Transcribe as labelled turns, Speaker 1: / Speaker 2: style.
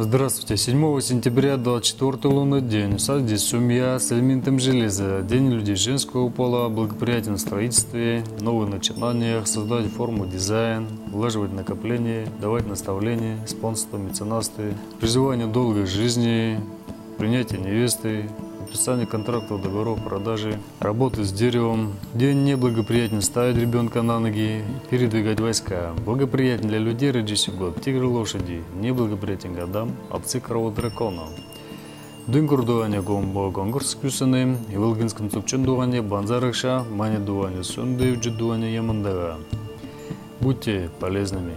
Speaker 1: Здравствуйте. 7 сентября 24 лунный день. Садись сумья с элементом железа. День людей женского пола, благоприятен в строительстве, новых начинаниях, создать форму, дизайн, влаживать накопление, давать наставления, спонсорство, меценатстве, призывание долгой жизни, принятие невесты, подписание контрактов, договоров, продажи, работы с деревом. День неблагоприятен ставить ребенка на ноги, передвигать войска. Благоприятен для людей, родивших год, тигр лошади. Неблагоприятен годам, овцы, коровы, дракона. Дün kurduğanya gombo konкурс küsüne, Ивылгинском цупчен дуане, банзарыкша, мане дуане, сунды вджи дуане ямандаға. Будьте полезными.